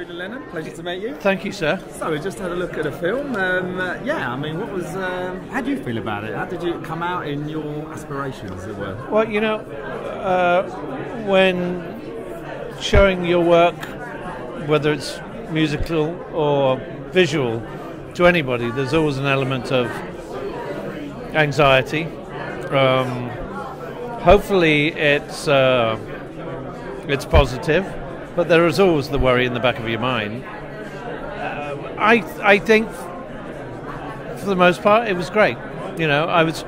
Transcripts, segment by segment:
Julian Lennon, pleasure to meet you. Thank you, sir. So we just had a look at a film. Um, uh, yeah, I mean, what was? Um, how do you feel about it? How did you come out in your aspirations, as it were? Well, you know, uh, when showing your work, whether it's musical or visual, to anybody, there's always an element of anxiety. Um, hopefully, it's uh, it's positive, but there is always the worry in the back of your mind. Uh, I I think for the most part it was great. You know, I was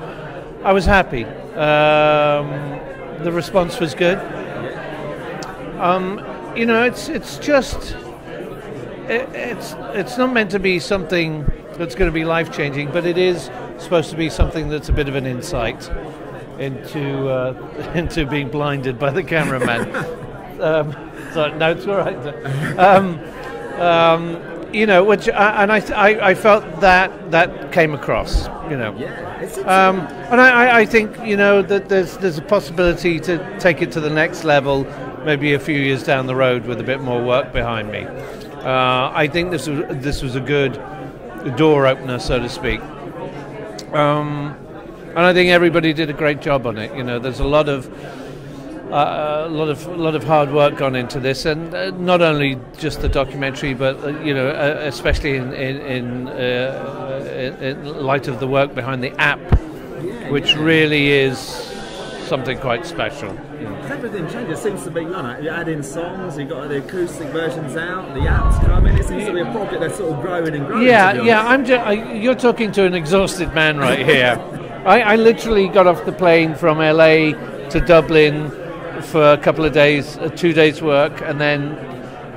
I was happy. Um, the response was good. Um, you know, it's it's just it, it's it's not meant to be something that's going to be life changing, but it is supposed to be something that's a bit of an insight into uh, into being blinded by the cameraman. um, no, it's all right. Um, um, you know, which I, and I, I, I felt that that came across. You know, Yeah, it's um, and I, I- I think you know that there's there's a possibility to take it to the next level, maybe a few years down the road with a bit more work behind me. Uh, I think this was this was a good door opener, so to speak. Um, and I think everybody did a great job on it. You know, there's a lot of uh, a lot of a lot of hard work gone into this, and uh, not only just the documentary, but uh, you know, uh, especially in in, in, uh, in, in light of the work behind the app, which really is something quite special. Everything changes. Seems to be, you know, you add in songs, you got the acoustic versions out, the apps coming. It seems to be a project that's sort of growing and growing. Yeah, yeah. I'm. Ju- I, you're talking to an exhausted man right here. I, I literally got off the plane from LA to Dublin for a couple of days, uh, two days work, and then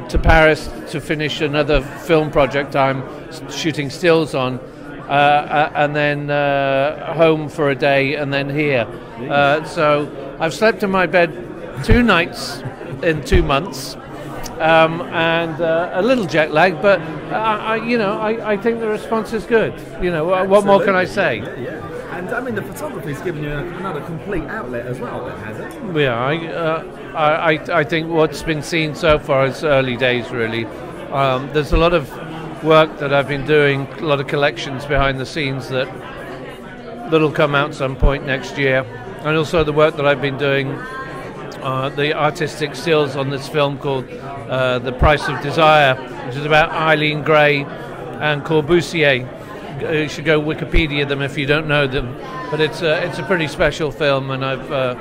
to Paris to finish another film project I'm shooting stills on, uh, uh, and then uh, home for a day, and then here. Uh, so I've slept in my bed two nights in two months um, and uh, a little jet lag, but uh, I, you know, I, I think the response is good. You know, wha- what more can I say? Yeah, yeah. And I mean, the photography's given you another complete outlet as well, then, has it? Yeah, I, uh, I, I- think what's been seen so far is early days, really. Um, there's a lot of work that I've been doing, a lot of collections behind the scenes that that'll come out some point next year, and also the work that I've been doing, uh, the artistic stills on this film called uh, "The Price of Desire," which is about Eileen Gray and Corbusier. Uh, You should go Wikipedia them if you don't know them, but it's a, it's a pretty special film, and I've uh,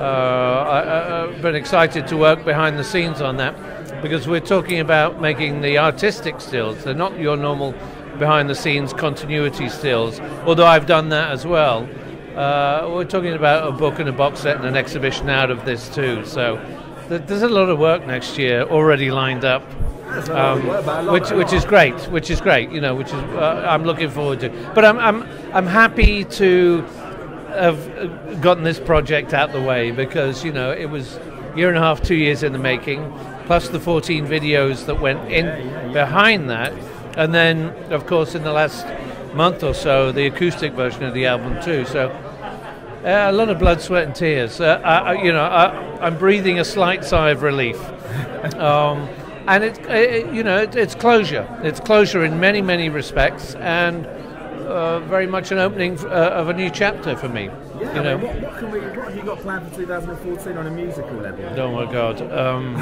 uh, I, I've been excited to work behind the scenes on that because we're talking about making the artistic stills. They're not your normal behind the scenes continuity stills, although I've done that as well. Uh, we're talking about a book and a box set and an exhibition out of this too. So there's a lot of work next year already lined up. Lot- which, which is great, which is great, you know, which is uh, I'm looking forward to. But I'm, I'm, I'm happy to have uh, gotten this project out the way because you know it was year and a half, two years in the making, plus the 14 videos that went in behind that, and then of course in the last month or so the acoustic version of the album too. So. Uh, a lot of blood, sweat, and tears. Uh, I, you know, I, I'm breathing a slight sigh of relief, um, and it, it, you know, it, it's closure. It's closure in many, many respects, and uh, very much an opening f- uh, of a new chapter for me. Yeah, you know. what, what, can we, what have you got planned for 2014 on a musical level? Oh my God. Um,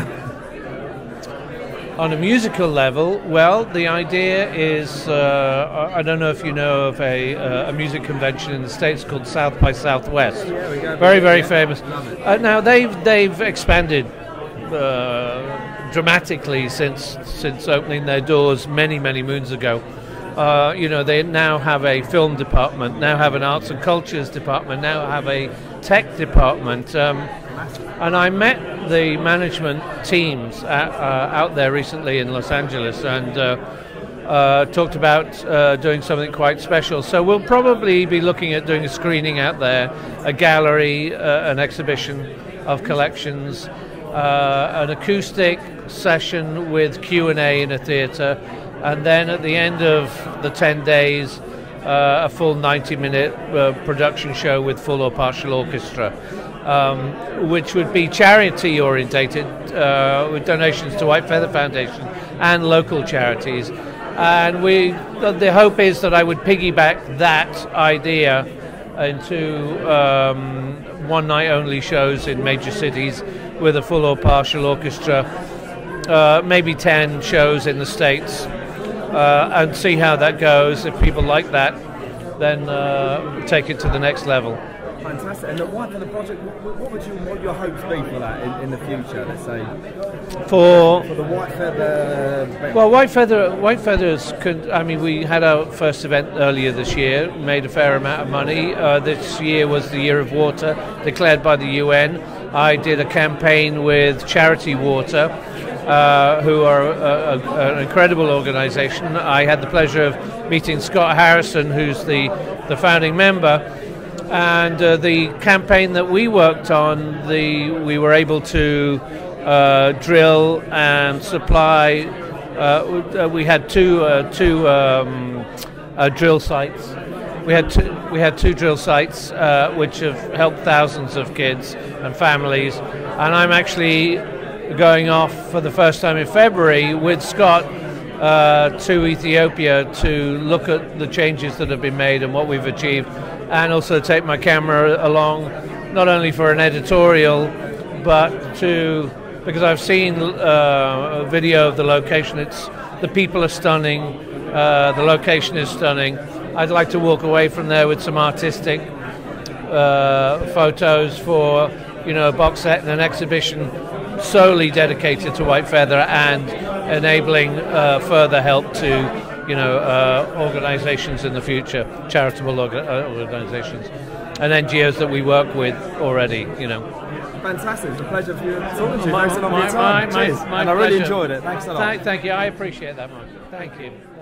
on a musical level, well, the idea is uh, I don't know if you know of a, uh, a music convention in the States called South by Southwest. Yeah, we go. Very, very Yeah, famous. Uh, now, they've, they've expanded uh, dramatically since, since opening their doors many, many moons ago. Uh, you know, they now have a film department, now have an arts and cultures department, now have a tech department. Um, and I met the management teams at, uh, out there recently in Los Angeles and uh, uh, talked about uh, doing something quite special. So we'll probably be looking at doing a screening out there, a gallery, uh, an exhibition of collections, uh, an acoustic session with Q&A in a theatre, and then at the end of the 10 days, uh, a full 90 minute uh, production show with full or partial orchestra. um, which would be charity orientated, uh, with donations to White Feather Foundation and local charities. And we, the hope is that I would piggyback that idea into um, one night only shows in major cities with a full or partial orchestra, uh, maybe 10 shows in the States, uh, and see how that goes. If people like that, then uh, take it to the next level. Fantastic. And the White Feather project, what, what would you, what would your hopes be for that in, in the future? Let's say for for the White Feather. Well, White Feather, White Feathers. Could, I mean, we had our first event earlier this year, made a fair amount of money. Uh, this year was the year of water, declared by the UN. I did a campaign with Charity Water. Uh, who are a, a, an incredible organisation. I had the pleasure of meeting Scott Harrison, who's the, the founding member, and uh, the campaign that we worked on, the we were able to uh, drill and supply. Uh, uh we had two uh, two um, drill sites. We had two, we had two drill sites which have helped thousands of kids and families. And I'm actually going off for the first time in February with Scott uh, to Ethiopia to look at the changes that have been made and what we've achieved, and also take my camera along, not only for an editorial, but to because I've seen uh, a video of the location. It's the people are stunning, uh, the location is stunning. I'd like to walk away from there with some artistic uh, photos for you know a box set and an exhibition solely dedicated to White Feather and enabling uh, further help to you know uh, organisations in the future, charitable orga- uh, organisations, and NGOs that we work with already. You know. Fantastic! It's a pleasure for you talking to you. My, Thanks a lot for your time. my, Cheers. my and I really pleasure. enjoyed it. Thanks a lot. Thank, thank you. I appreciate that, Mark. Thank you. Thank you.